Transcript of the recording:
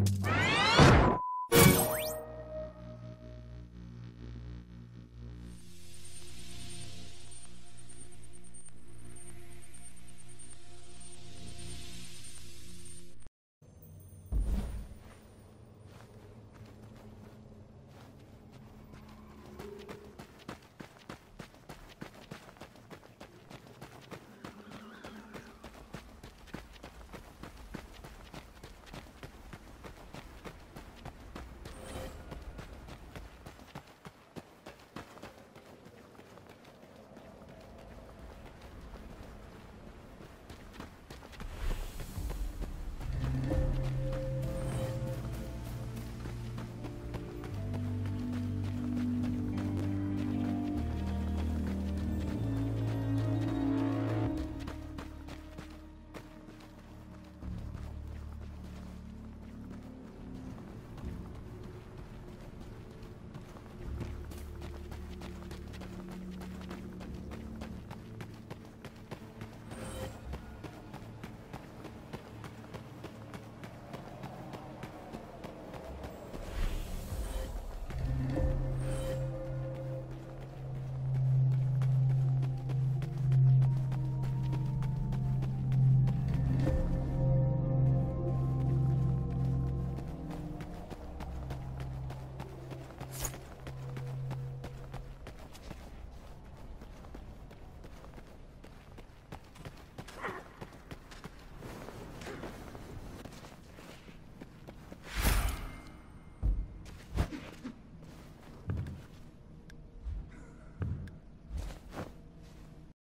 Bye.